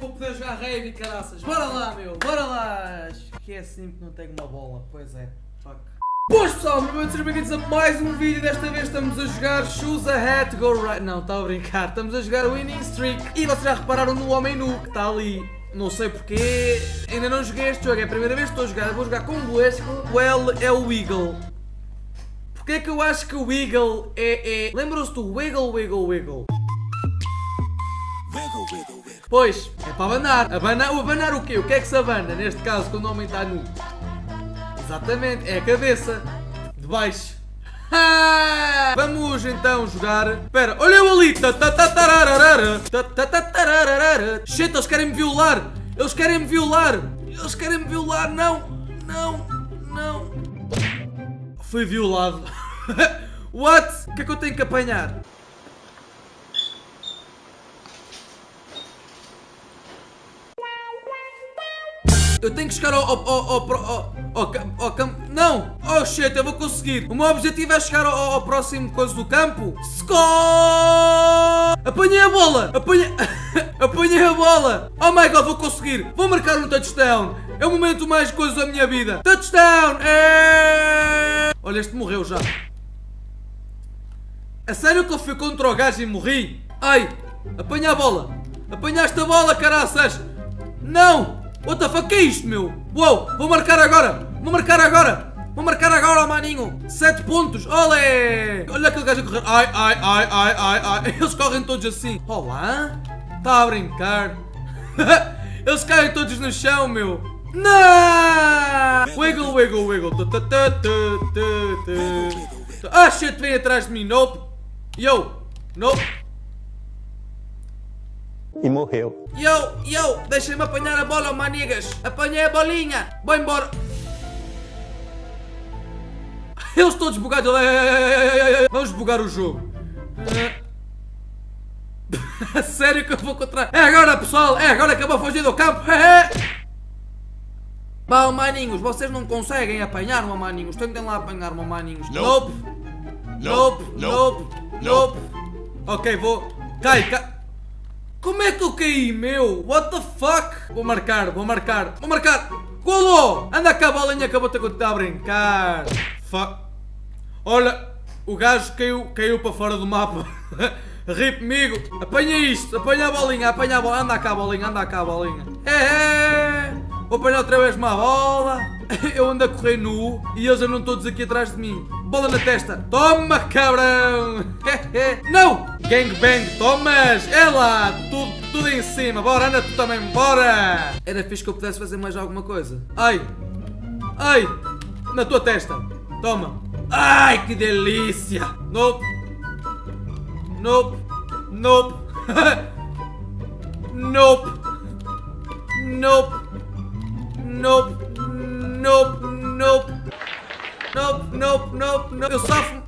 vou poder jogar rave, caraças. Bora lá, meu, bora lá. Que é assim que não tenho uma bola. Pois é, fuck. Boas pessoal, sejam bem-vindos a mais um vídeo. Desta vez estamos a jogar Choose a Hat Go Right. Não, está a brincar. Estamos a jogar Winning Streak. E vocês já repararam no Homem Nu que está ali. Não sei porquê, ainda não joguei este jogo, é a primeira vez que estou a jogar. Vou jogar com o este. O L é o Eagle. Porquê é que eu acho que o Eagle é. é... Lembram-se do Wiggle, Wiggle, Wiggle? Pois, é para abanar. Abanar, o abanar o quê? O que é que se abana? Neste caso, quando o homem está nu. Exatamente, é a cabeça. De baixo. Vamos então jogar. Espera, olha eu ali. Shit, eles querem me violar. Eles querem me violar. Eles querem me violar. Não, não, não. Fui violado. What? O que é que eu tenho que apanhar? Eu tenho que chegar ao. ao. ao. ao. ao, ao, ao campo. Não! Oh shit, eu vou conseguir! O meu objetivo é chegar ao, ao próximo coisa do campo. Score! Apanhei a bola! Apanhei. Apanhei a bola! Oh my god, vou conseguir! Vou marcar um touchdown! É o momento mais coisa da minha vida! Touchdown! É... Olha, este morreu já. A sério que eu fui contra o gajo e morri? Ai! Apanha a bola! Apanhaste a bola, caraças! Não! What the fuck é isto, meu? Uou, vou marcar agora! Vou marcar agora! Vou marcar agora, maninho! 7 pontos! Olé! Olha aquele gajo a correr! Ai, ai, ai, ai, ai, ai! Eles correm todos assim! Olá? Está a brincar? Eles caem todos no chão, meu! Não! Wiggle, wiggle, wiggle! Ah, shit, vem atrás de mim! Nope! Yo! Nope! E morreu. Yo, yo, deixem-me apanhar a bola, manigas. Apanhei a bolinha. Vou embora. Eles todos bugados. Vamos bugar o jogo. Sério que eu vou contra... É agora, pessoal. É agora que eu vou fugir do campo. Bom, maninhos, vocês não conseguem apanhar-me, maninhos. Tentem lá apanhar-me, maninhos. Nope. Nope. Nope. Nope. Nope. Ok, vou... Cai, cai. Como é que eu caí, meu? What the fuck? Vou marcar, vou marcar, vou marcar. Golo! Anda cá bolinha que estar a brincar. Fuck. Olha, o gajo caiu, caiu para fora do mapa. Rip comigo. Apanha isto, apanha a bolinha, apanha a bola. Anda cá bolinha, anda cá bolinha. É, é. Vou apanhar outra vez uma bola. Eu ando a correr nu e eles andam todos aqui atrás de mim. Bola na testa. Toma, cabrão. Não! Gangbang, tomas! É lá! Tudo, tudo em cima! Bora, anda tu também, bora! Era fixe que eu pudesse fazer mais alguma coisa. Ai! Ai! Na tua testa! Toma! Ai, que delícia! Nope! Nope! Nope! nope! Nope! Nope! Nope! Nope! Nope! Nope! Nope! Nope! Eu sofro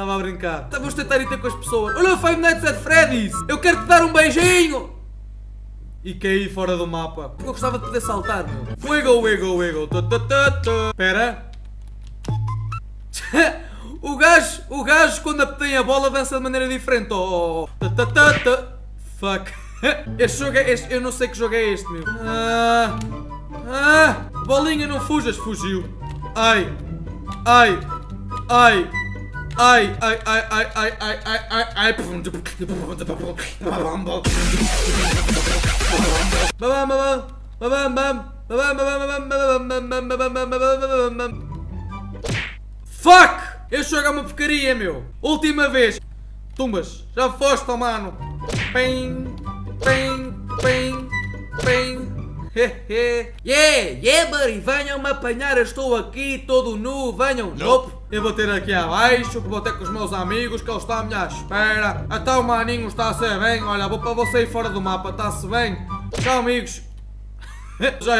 Estava a brincar. Tá, vamos tentar ir ter com as pessoas. Olha o Five Nights at Freddy's. Eu quero te dar um beijinho. E caí fora do mapa. Eu gostava de poder saltar, meu. Wiggle, wiggle, wiggle. Espera. o gajo, o gajo quando tem a bola dança de maneira diferente. Oh, oh, oh. Fuck. Este jogo é este. Eu não sei que jogo é este, meu. Ah, ah, bolinha, não fujas. Fugiu. Ai. Ai. Ai. Ai, ai, ai, ai, ai, ai, ai, ai, ai. Fuck! Este jogo é uma porcaria, meu. Última vez. Tumbas, já foste, mano. Pim, pim, pim, pim. Yeah, yeah, buddy, venham-me apanhar, estou aqui todo nu, venham. Nope. Eu vou ter aqui abaixo, vou ter com os meus amigos, que eles estão à minha espera. Até o maninho está-se bem, olha, vou para você ir fora do mapa, está-se bem. Tchau, amigos. Já,